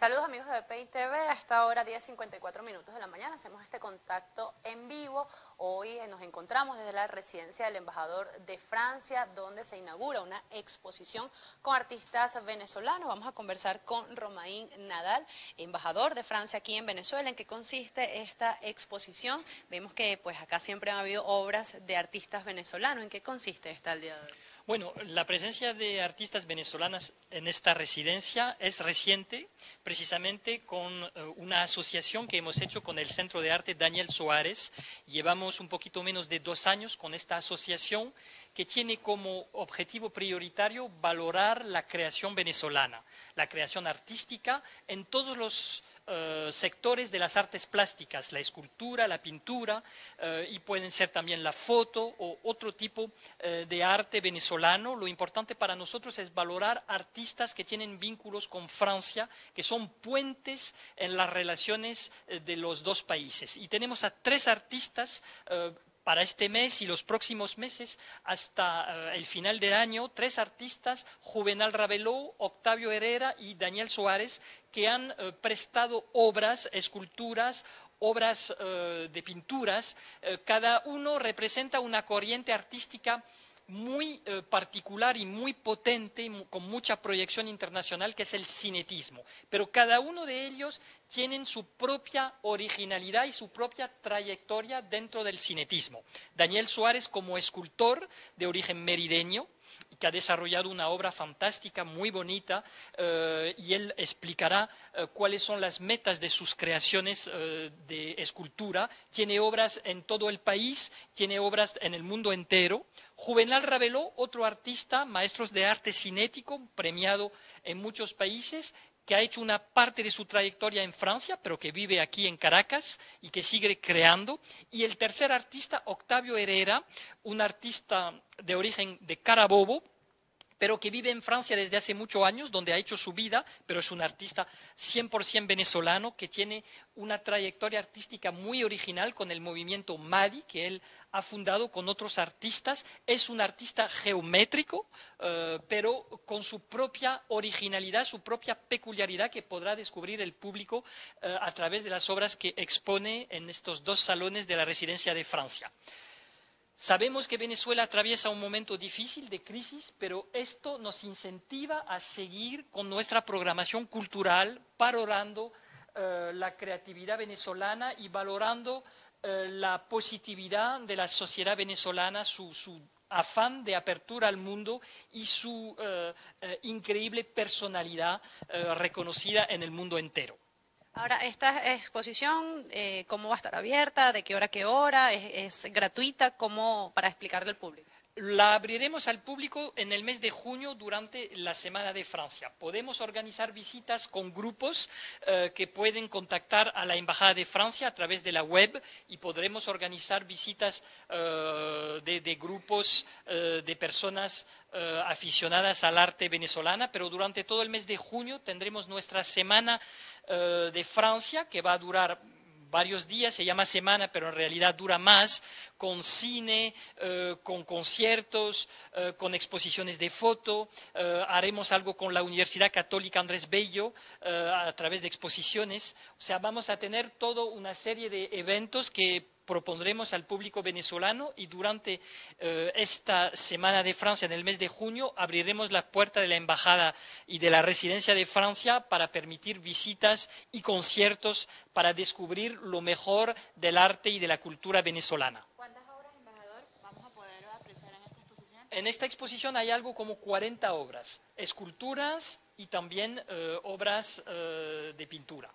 Saludos amigos de PI TV, a esta hora 10.54 minutos de la mañana hacemos este contacto en vivo. Hoy eh, nos encontramos desde la residencia del embajador de Francia, donde se inaugura una exposición con artistas venezolanos. Vamos a conversar con Romain Nadal, embajador de Francia aquí en Venezuela. ¿En qué consiste esta exposición? Vemos que pues acá siempre han habido obras de artistas venezolanos. ¿En qué consiste esta al día de hoy? Bueno, la presencia de artistas venezolanas en esta residencia es reciente, precisamente con eh, una asociación que hemos hecho con el Centro de Arte Daniel Suárez. Llevamos un poquito menos de dos años con esta asociación que tiene como objetivo prioritario valorar la creación venezolana, la creación artística en todos los eh, sectores de las artes plásticas, la escultura, la pintura, eh, y pueden ser también la foto o otro tipo eh, de arte venezolano. Lo importante para nosotros es valorar artistas que tienen vínculos con Francia, que son puentes en las relaciones de los dos países. Y tenemos a tres artistas para este mes y los próximos meses, hasta el final del año, tres artistas, Juvenal Raveló, Octavio Herrera y Daniel Suárez, que han eh, prestado obras, esculturas, obras eh, de pinturas. Eh, cada uno representa una corriente artística muy particular y muy potente, con mucha proyección internacional, que es el cinetismo. Pero cada uno de ellos tiene su propia originalidad y su propia trayectoria dentro del cinetismo. Daniel Suárez como escultor de origen merideño, que ha desarrollado una obra fantástica, muy bonita, eh, y él explicará eh, cuáles son las metas de sus creaciones eh, de escultura. Tiene obras en todo el país, tiene obras en el mundo entero. Juvenal Raveló, otro artista, maestro de arte cinético, premiado en muchos países, que ha hecho una parte de su trayectoria en Francia, pero que vive aquí en Caracas y que sigue creando. Y el tercer artista, Octavio Herrera, un artista de origen de Carabobo, pero que vive en Francia desde hace muchos años, donde ha hecho su vida, pero es un artista 100% venezolano que tiene una trayectoria artística muy original con el movimiento MADI, que él ha fundado con otros artistas. Es un artista geométrico, eh, pero con su propia originalidad, su propia peculiaridad que podrá descubrir el público eh, a través de las obras que expone en estos dos salones de la residencia de Francia. Sabemos que Venezuela atraviesa un momento difícil de crisis, pero esto nos incentiva a seguir con nuestra programación cultural, valorando eh, la creatividad venezolana y valorando eh, la positividad de la sociedad venezolana, su, afán de apertura al mundo y su eh, increíble personalidad reconocida en el mundo entero. Ahora, esta exposición, eh, ¿cómo va a estar abierta? ¿De qué hora a qué hora? ¿Es, gratuita? ¿Cómo, para explicarle al público? La abriremos al público en el mes de junio durante la Semana de Francia. Podemos organizar visitas con grupos eh, que pueden contactar a la Embajada de Francia a través de la web y podremos organizar visitas eh, de, grupos de personas aficionadas al arte venezolana, pero durante todo el mes de junio tendremos nuestra Semana eh, de Francia, que va a durar varios días, se llama semana, pero en realidad dura más, con cine, eh, con conciertos, eh, con exposiciones de foto. haremos algo con la Universidad Católica Andrés Bello a través de exposiciones. O sea, vamos a tener toda una serie de eventos que propondremos al público venezolano y durante eh, esta Semana de Francia, en el mes de junio, abriremos la puerta de la Embajada y de la Residencia de Francia para permitir visitas y conciertos para descubrir lo mejor del arte y de la cultura venezolana. ¿Cuántas obras, embajador, vamos a poder apreciar en esta exposición? En esta exposición hay algo como 40 obras, esculturas y también eh, obras eh, de pintura.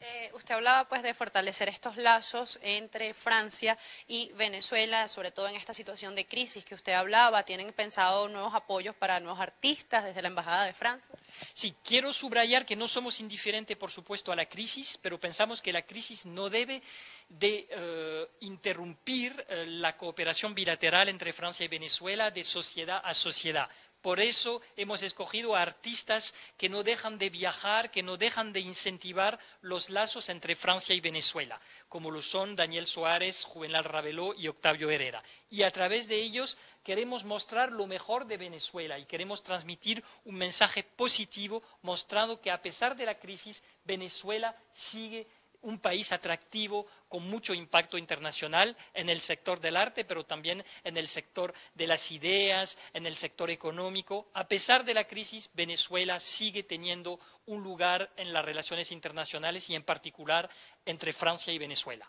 Eh, usted hablaba pues de fortalecer estos lazos entre Francia y Venezuela, sobre todo en esta situación de crisis que usted hablaba. ¿Tienen pensado nuevos apoyos para nuevos artistas desde la Embajada de Francia? Sí, quiero subrayar que no somos indiferentes, por supuesto, a la crisis, pero pensamos que la crisis no debe de eh, interrumpir eh, la cooperación bilateral entre Francia y Venezuela de sociedad a sociedad Por eso hemos escogido artistas que no dejan de viajar, que no dejan de incentivar los lazos entre Francia y Venezuela, como lo son Daniel Suárez, Juvenal Rabeló y Octavio Herrera. Y a través de ellos queremos mostrar lo mejor de Venezuela y queremos transmitir un mensaje positivo mostrando que a pesar de la crisis, Venezuela sigue un país atractivo con mucho impacto internacional en el sector del arte, pero también en el sector de las ideas, en el sector económico. A pesar de la crisis, Venezuela sigue teniendo un lugar en las relaciones internacionales y en particular entre Francia y Venezuela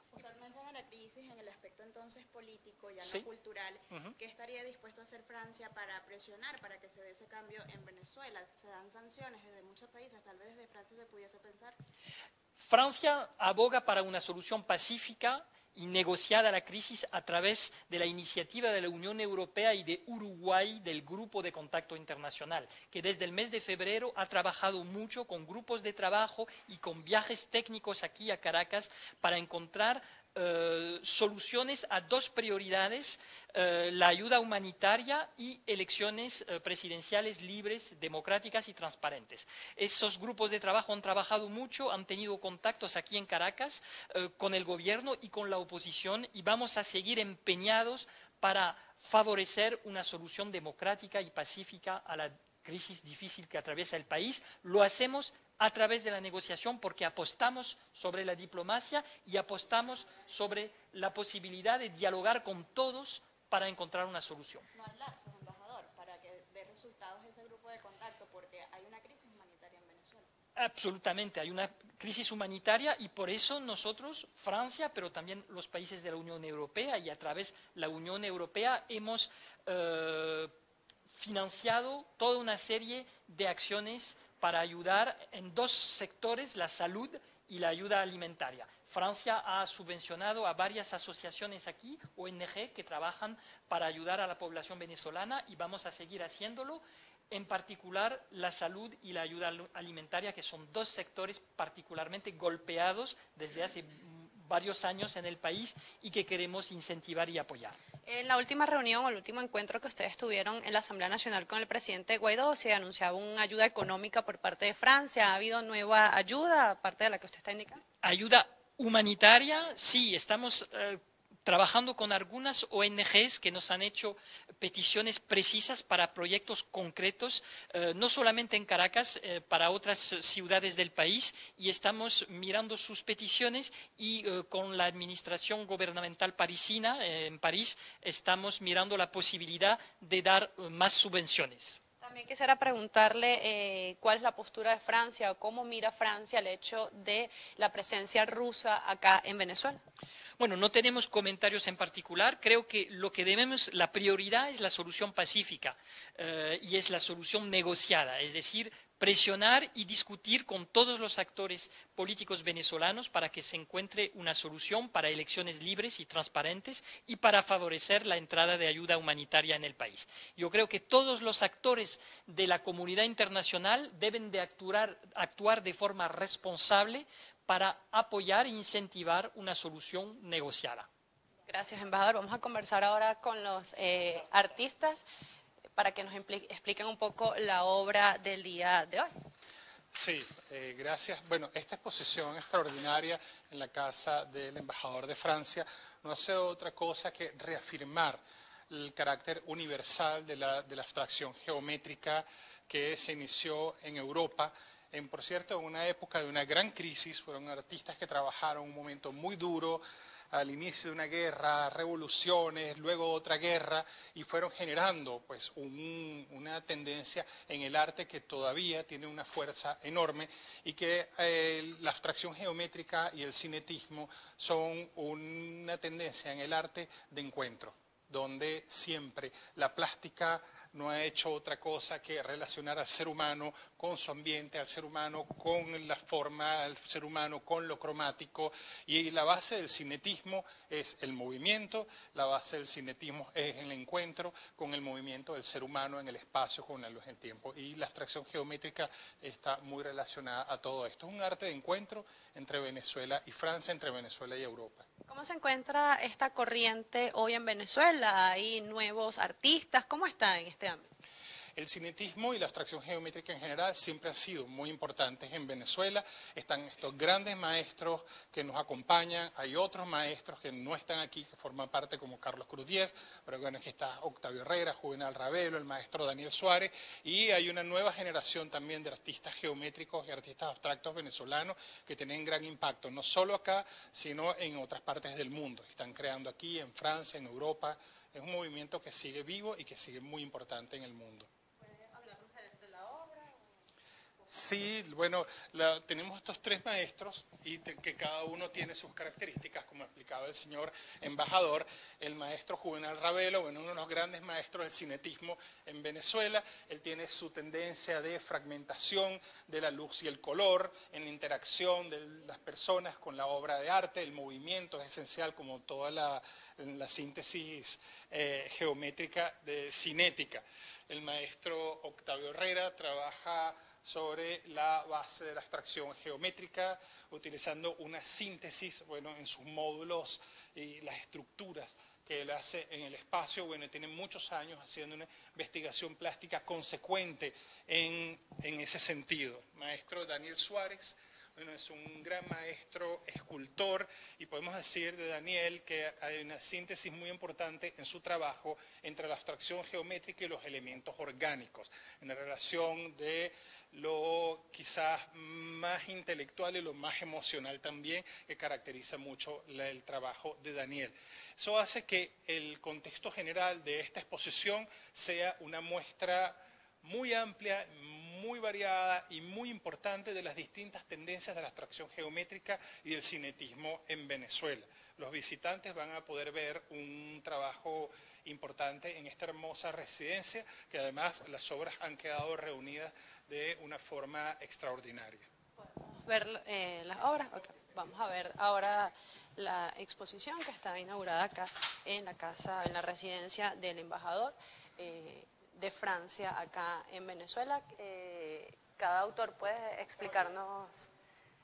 entonces político, ya no cultural, ¿qué estaría dispuesto a hacer Francia para presionar para que se dé ese cambio en Venezuela? Se dan sanciones desde muchos países, tal vez desde Francia se pudiese pensar. Francia aboga para una solución pacífica y negociada a la crisis a través de la iniciativa de la Unión Europea y de Uruguay del Grupo de Contacto Internacional, que desde el mes de febrero ha trabajado mucho con grupos de trabajo y con viajes técnicos aquí a Caracas para encontrar eh, soluciones a dos prioridades, eh, la ayuda humanitaria y elecciones eh, presidenciales libres, democráticas y transparentes. Esos grupos de trabajo han trabajado mucho, han tenido contactos aquí en Caracas con el gobierno y con la oposición y vamos a seguir empeñados para favorecer una solución democrática y pacífica a la crisis difícil que atraviesa el país. Lo hacemos a través de la negociación porque apostamos sobre la diplomacia y apostamos sobre la posibilidad de dialogar con todos para encontrar una solución. No lapsos, embajador, para que dé resultados ese grupo de contacto, porque hay una crisis humanitaria en Venezuela. Absolutamente, hay una crisis humanitaria y por eso nosotros, Francia, pero también los países de la Unión Europea y a través de la Unión Europea hemos eh, financiado toda una serie de acciones para ayudar en dos sectores, la salud y la ayuda alimentaria. Francia ha subvencionado a varias asociaciones aquí, ONG, que trabajan para ayudar a la población venezolana y vamos a seguir haciéndolo, en particular la salud y la ayuda alimentaria, que son dos sectores particularmente golpeados desde hace varios años en el país y que queremos incentivar y apoyar. En la última reunión o el último encuentro que ustedes tuvieron en la Asamblea Nacional con el presidente Guaidó, se anunciaba una ayuda económica por parte de Francia. ¿Ha habido nueva ayuda, aparte de la que usted está indicando? Ayuda humanitaria, sí, estamos eh, trabajando con algunas ONGs que nos han hecho peticiones precisas para proyectos concretos, eh, no solamente en Caracas, eh, para otras ciudades del país, y estamos mirando sus peticiones y eh, con la administración gubernamental parisina en París estamos mirando la posibilidad de dar más subvenciones. También quisiera preguntarle cuál es la postura de Francia o cómo mira Francia el hecho de la presencia rusa acá en Venezuela. Bueno, no tenemos comentarios en particular. Creo que lo que debemos, la prioridad es la solución pacífica eh, y es la solución negociada, es decir, presionar y discutir con todos los actores políticos venezolanos para que se encuentre una solución para elecciones libres y transparentes y para favorecer la entrada de ayuda humanitaria en el país. Yo creo que todos los actores de la comunidad internacional deben de actuar, actuar de forma responsable para apoyar e incentivar una solución negociada. Gracias, embajador. Vamos a conversar ahora con los eh, artistas para que nos expliquen un poco la obra del día de hoy. Sí, eh, gracias. Bueno, esta exposición extraordinaria en la casa del embajador de Francia no hace otra cosa que reafirmar el carácter universal de la, de la abstracción geométrica que se inició en Europa en, por cierto, en una época de una gran crisis, fueron artistas que trabajaron un momento muy duro, al inicio de una guerra, revoluciones, luego otra guerra, y fueron generando pues una tendencia en el arte que todavía tiene una fuerza enorme y que eh, la abstracción geométrica y el cinetismo son una tendencia en el arte de encuentro, donde siempre la plástica no ha hecho otra cosa que relacionar al ser humano con su ambiente, al ser humano con la forma, al ser humano con lo cromático. Y la base del cinetismo es el movimiento, la base del cinetismo es el encuentro con el movimiento del ser humano en el espacio, con el, el tiempo. Y la abstracción geométrica está muy relacionada a todo esto. Es un arte de encuentro entre Venezuela y Francia, entre Venezuela y Europa. ¿Cómo se encuentra esta corriente hoy en Venezuela? ¿Hay nuevos artistas? ¿Cómo está en este ámbito? El cinetismo y la abstracción geométrica en general siempre han sido muy importantes en Venezuela. Están estos grandes maestros que nos acompañan, hay otros maestros que no están aquí, que forman parte como Carlos Cruz Díez, pero bueno, aquí está Octavio Herrera, Juvenal Ravelo, el maestro Daniel Suárez, y hay una nueva generación también de artistas geométricos y artistas abstractos venezolanos que tienen gran impacto, no solo acá, sino en otras partes del mundo. Están creando aquí, en Francia, en Europa. Es un movimiento que sigue vivo y que sigue muy importante en el mundo. Sí, bueno, tenemos estos tres maestros y que cada uno tiene sus características, como explicaba el señor embajador. El maestro Juvenal Ravelo, bueno, uno de los grandes maestros del cinetismo en Venezuela. Él tiene su tendencia de fragmentación de la luz y el color, en la interacción de las personas con la obra de arte. El movimiento es esencial, como toda la, síntesis eh, geométrica de cinética. El maestro Octavio Herrera trabaja sobre la base de la abstracción geométrica, utilizando una síntesis, bueno, en sus módulos y las estructuras que él hace en el espacio, bueno, tiene muchos años haciendo una investigación plástica consecuente en, en ese sentido. Maestro Daniel Suárez, bueno, es un gran maestro escultor y podemos decir de Daniel que hay una síntesis muy importante en su trabajo entre la abstracción geométrica y los elementos orgánicos, en la relación de lo quizás más intelectual y lo más emocional también que caracteriza mucho el trabajo de Daniel. Eso hace que el contexto general de esta exposición sea una muestra muy amplia, muy variada y muy importante de las distintas tendencias de la abstracción geométrica y del cinetismo en Venezuela. Los visitantes van a poder ver un trabajo importante en esta hermosa residencia, que además las obras han quedado reunidas de una forma extraordinaria. ¿Podemos ver eh, las obras? Vamos a ver ahora la exposición que está inaugurada acá en la casa, en la residencia del embajador eh, de Francia acá en Venezuela. Eh, cada autor puede explicarnos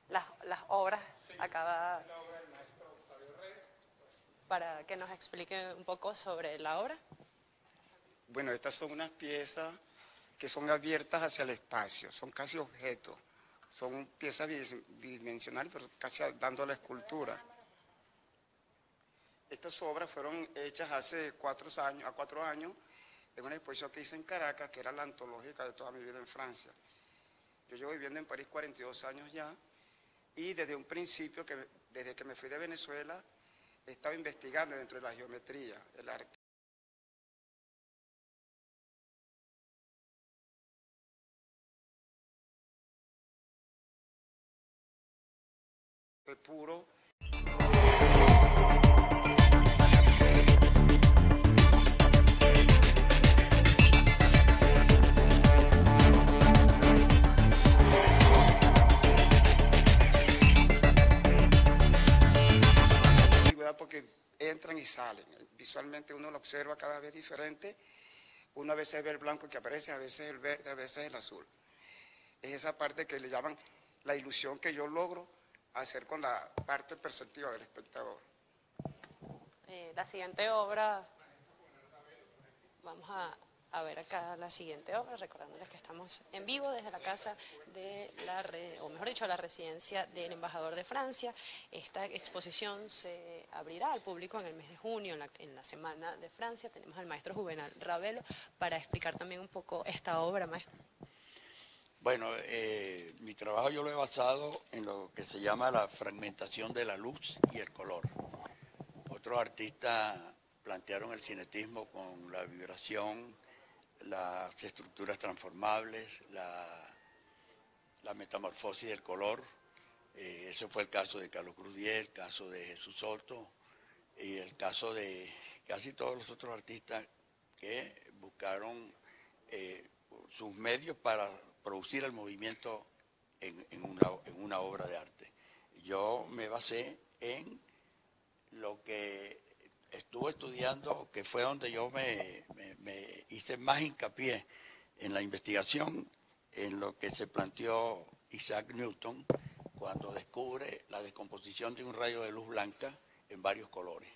las, obras acá para que nos explique un poco sobre la obra. Bueno, estas son unas piezas que son abiertas hacia el espacio, son casi objetos, son piezas bidimensionales, pero casi dando la escultura. Estas obras fueron hechas hace cuatro años, a cuatro años en una exposición que hice en Caracas, que era la antológica de toda mi vida en Francia. Yo llevo viviendo en París 42 años ya, y desde un principio, que, desde que me fui de Venezuela, he estado investigando dentro de la geometría, el arte. Puro. porque entran y salen. Visualmente uno lo observa cada vez diferente. Uno a veces ve el blanco que aparece, a veces el verde, a veces el azul. Es esa parte que le llaman la ilusión que yo logro hacer con la parte perceptiva del espectador. Eh, la siguiente obra, vamos a, ver acá la siguiente obra, recordándoles que estamos en vivo desde la casa de la, o mejor dicho, la residencia del embajador de Francia. Esta exposición se abrirá al público en el mes de junio, en la, en la semana de Francia. Tenemos al maestro Juvenal Ravelo para explicar también un poco esta obra, maestro. Bueno, eh, mi trabajo yo lo he basado en lo que se llama la fragmentación de la luz y el color. Otros artistas plantearon el cinetismo con la vibración, las estructuras transformables, la, metamorfosis del color. Eh, ese fue el caso de Carlos Cruz el caso de Jesús Soto y el caso de casi todos los otros artistas que buscaron eh, sus medios para producir el movimiento en, una, obra de arte. Yo me basé en lo que estuve estudiando, que fue donde yo me, hice más hincapié en la investigación, en lo que se planteó Isaac Newton cuando descubre la descomposición de un rayo de luz blanca en varios colores.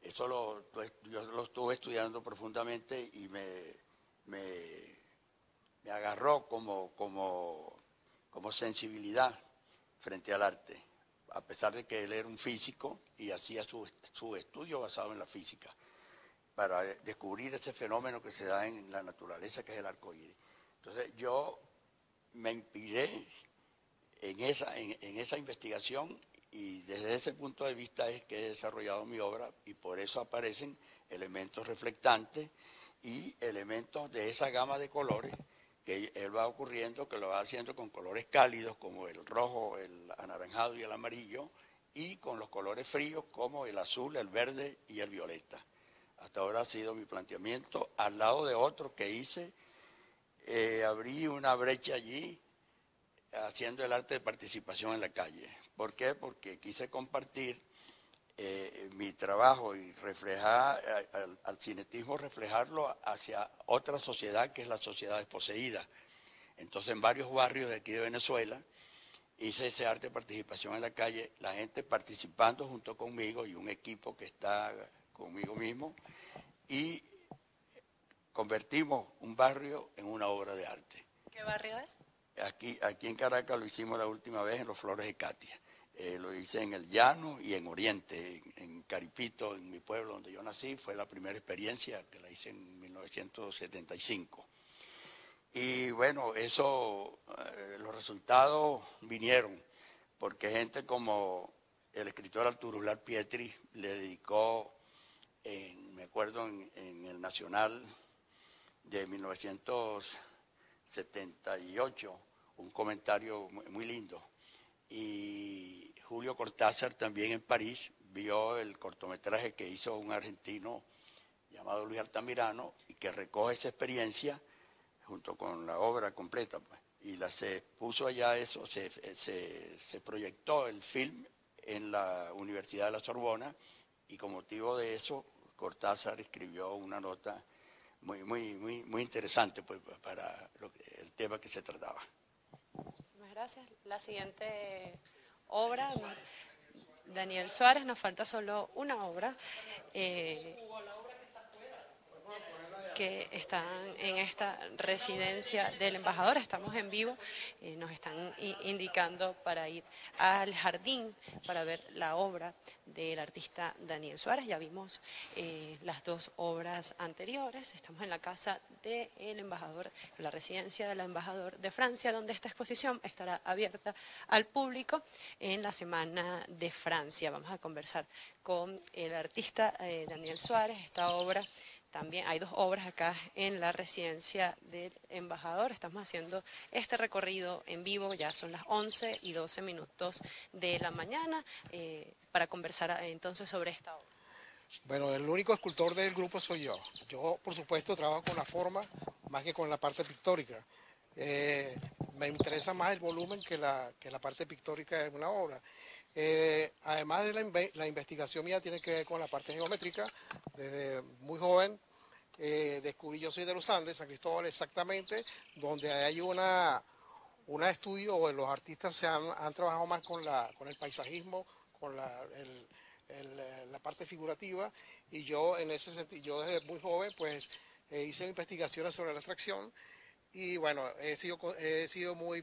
Eso lo, yo lo estuve estudiando profundamente y me me agarró como, como, como sensibilidad frente al arte, a pesar de que él era un físico y hacía su, su estudio basado en la física, para descubrir ese fenómeno que se da en la naturaleza, que es el arco iris. Entonces yo me inspiré en esa, en esa investigación y desde ese punto de vista es que he desarrollado mi obra y por eso aparecen elementos reflectantes y elementos de esa gama de colores que él va ocurriendo, que lo va haciendo con colores cálidos como el rojo, el anaranjado y el amarillo, y con los colores fríos como el azul, el verde y el violeta. Hasta ahora ha sido mi planteamiento, al lado de otro que hice, eh, abrí una brecha allí haciendo el arte de participación en la calle. ¿Por qué? Porque quise compartir eh, mi trabajo y reflejar al, cinetismo, reflejarlo hacia otra sociedad que es la sociedad desposeída. Entonces, en varios barrios de aquí de Venezuela, hice ese arte de participación en la calle, la gente participando junto conmigo y un equipo que está conmigo mismo, y convertimos un barrio en una obra de arte. ¿Qué barrio es? Aquí, aquí en Caracas lo hicimos la última vez en Los Flores de Katia. Eh, lo hice en el Llano y en Oriente, en, Caripito, en mi pueblo donde yo nací. Fue la primera experiencia que la hice en 1975. Y bueno, eso, eh, los resultados vinieron, porque gente como el escritor Arturo Ular Pietri le dedicó, me acuerdo, en, el Nacional de 1978, un comentario muy lindo. Y Julio Cortázar también en París vio el cortometraje que hizo un argentino llamado Luis Altamirano y que recoge esa experiencia junto con la obra completa. Pues. Y la, se puso allá eso, se, se, proyectó el film en la Universidad de la Sorbona y con motivo de eso Cortázar escribió una nota muy, muy, muy, muy interesante pues, para el tema que se trataba. Muchísimas gracias. La siguiente obra. Daniel Suárez, nos falta solo una obra. Eh, que están en esta residencia del embajador. Estamos en vivo, eh, nos están indicando para ir al jardín para ver la obra del artista Daniel Suárez. Ya vimos eh, las dos obras anteriores. Estamos en la casa del embajador, la residencia del embajador de Francia, donde esta exposición estará abierta al público en la Semana de Francia. Vamos a conversar con el artista eh, Daniel Suárez. Esta obra también hay dos obras acá en la residencia del embajador. Estamos haciendo este recorrido en vivo, ya son las 11 y 12 minutos de la mañana, eh, para conversar eh, entonces sobre esta obra. Bueno, el único escultor del grupo soy yo. Yo, por supuesto, trabajo con la forma más que con la parte pictórica. Eh, me interesa más el volumen que la, que la parte pictórica de una obra. Eh, además de la, investigación mía tiene que ver con la parte geométrica. Desde muy joven eh, descubrí, yo soy de los Andes, San Cristóbal exactamente, donde hay una, un estudio, o los artistas se han, trabajado más con, la, con el paisajismo, con la, la parte figurativa, y yo en ese sentido, yo desde muy joven, pues eh, hice investigaciones sobre la abstracción, y bueno, he sido, he sido muy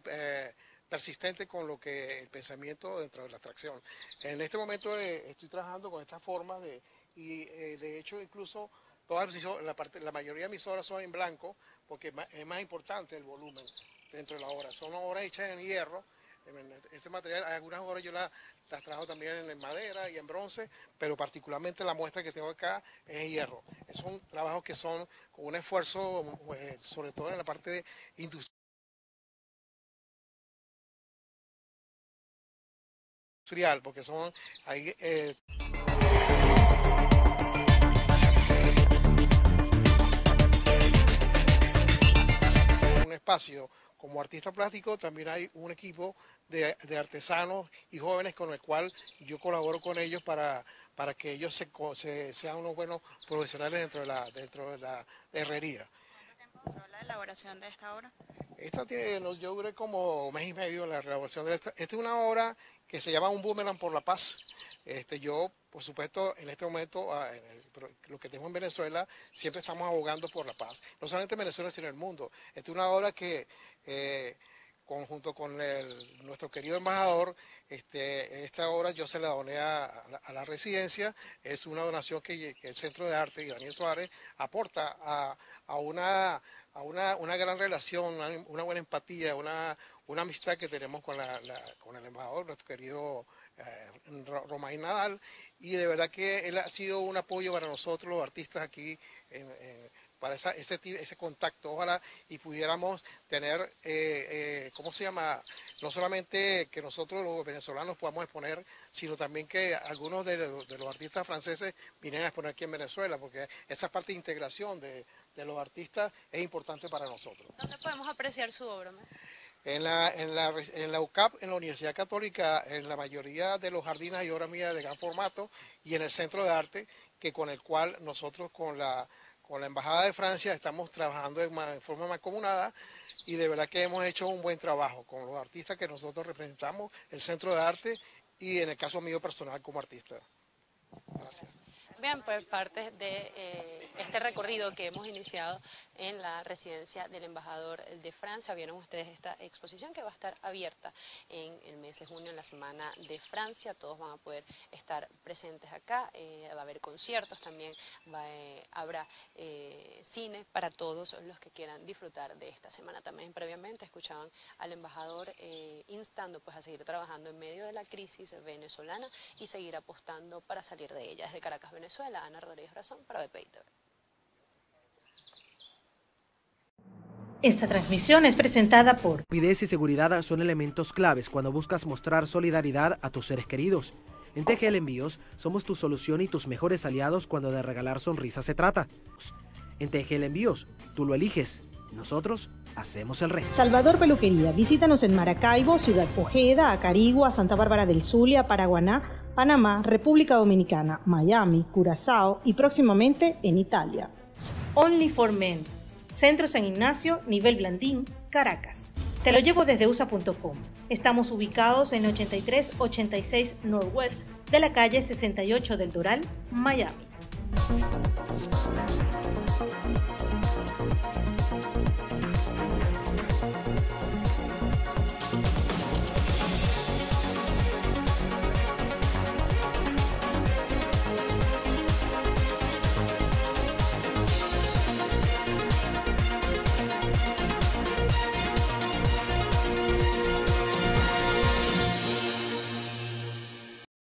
persistente con lo que el pensamiento dentro de la atracción. En este momento eh, estoy trabajando con esta forma de, y eh, de hecho incluso todas la, parte, la mayoría de mis obras son en blanco porque es más importante el volumen dentro de la obra. Son obras hechas en hierro. Este material, algunas obras yo las, las trabajo también en madera y en bronce, pero particularmente la muestra que tengo acá es en hierro. Son trabajos que son un esfuerzo, eh, sobre todo en la parte industrial porque son ahí, eh, un espacio como artista plástico también hay un equipo de, artesanos y jóvenes con el cual yo colaboro con ellos para, para que ellos se, sean unos buenos profesionales dentro de la, dentro de la herrería. ¿Cuánto tiempo duró la elaboración de esta obra? Esta tiene, yo duré como mes y medio la elaboración de esta. Esta es una obra que se llama Un Boomerang por la Paz. Este, yo, por supuesto, en este momento, ah, lo que tenemos en Venezuela, siempre estamos abogando por la paz. No solamente en Venezuela, sino en el mundo. Esta es una obra que, eh, conjunto con nuestro querido embajador, este, esta obra yo se la doné a, la, residencia. Es una donación que, el Centro de Arte y Daniel Suárez aporta a, una, a gran relación, una, buena empatía, una, amistad que tenemos con, con el embajador, nuestro querido eh, Romain Nadal, y de verdad que él ha sido un apoyo para nosotros, los artistas aquí, para ese, ese contacto. Ojalá y pudiéramos tener, eh, eh, ¿cómo se llama? No solamente que nosotros los venezolanos podamos exponer, sino también que algunos de, los artistas franceses vienen a exponer aquí en Venezuela, porque esa parte de integración de, los artistas es importante para nosotros. ¿Dónde podemos apreciar su obra? En la, en, la, en la UCAP, en la Universidad Católica, en la mayoría de los jardines hay obras mías de gran formato y en el Centro de Arte, que con el cual nosotros con la, con la Embajada de Francia estamos trabajando en, forma mancomunada y de verdad que hemos hecho un buen trabajo con los artistas que nosotros representamos, el Centro de Arte y en el caso mío personal como artista. Gracias. Bien, pues parte de eh, este recorrido que hemos iniciado en la residencia del embajador de Francia. Vieron ustedes esta exposición que va a estar abierta en el mes de junio, en la Semana de Francia. Todos van a poder estar presentes acá. Eh, va a haber conciertos también, eh, habrá cine para todos los que quieran disfrutar de esta semana. También previamente escuchaban al embajador instando pues a seguir trabajando en medio de la crisis venezolana y seguir apostando para salir de ella. Desde Caracas, Venezuela. Ana Rodríguez Razón para BPI Esta transmisión es presentada por Rapidez y seguridad son elementos claves cuando buscas mostrar solidaridad a tus seres queridos. En TGL Envíos somos tu solución y tus mejores aliados cuando de regalar sonrisas se trata. En TGL Envíos, tú lo eliges. Nosotros hacemos el resto. Salvador Peluquería. Visítanos en Maracaibo, Ciudad Ojeda, Acarigua, Santa Bárbara del Zulia, Paraguaná, Panamá, República Dominicana, Miami, Curazao y próximamente en Italia. Only for Men. Centro San Ignacio, nivel Blandín, Caracas. Te lo llevo desde usa.com. Estamos ubicados en 8386 Northwest de la calle 68 del Doral, Miami.